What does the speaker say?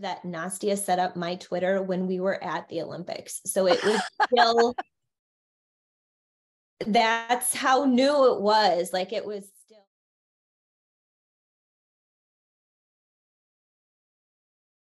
that Nastia set up my Twitter when we were at the Olympics. So it was still that's how new it was. Like it was still.